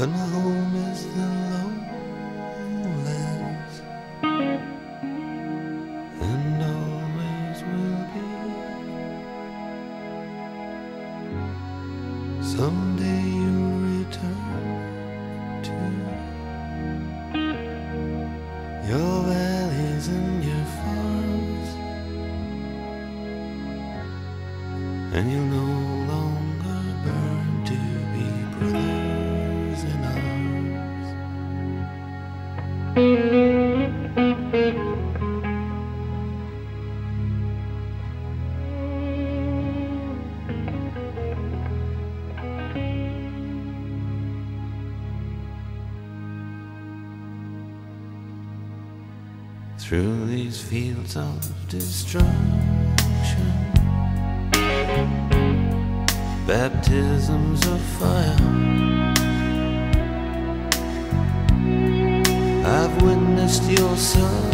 When my home is the Lord. fields of destruction. Baptisms of fire. I've witnessed your son.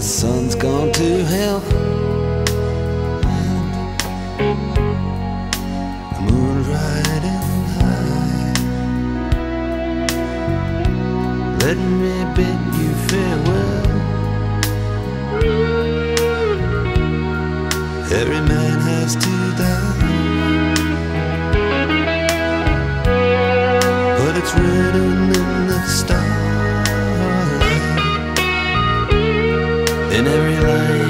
the sun's gone to hell. The riding high. Let me bid you farewell. in every line.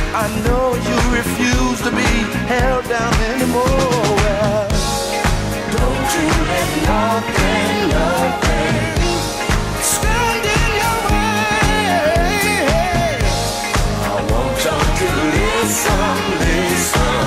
I know you refuse to be held down anymore. Don't you let nothing, nothing stand in your way. I want you to listen, listen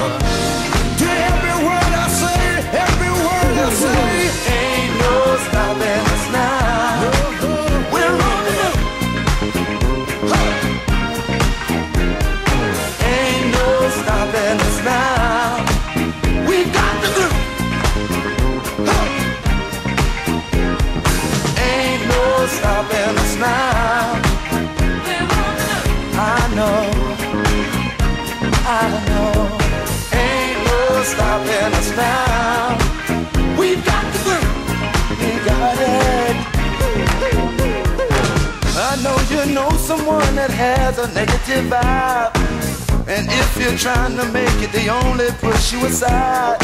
that has a negative vibe. And if you're trying to make it, they only push you aside.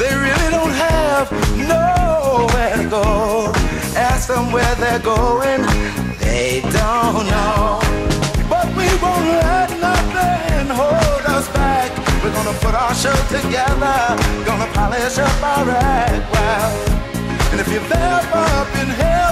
They really don't have nowhere to go. Ask them where they're going, they don't know. But we won't let nothing hold us back. We're gonna put our show together, gonna polish up our act well. And if you've ever been held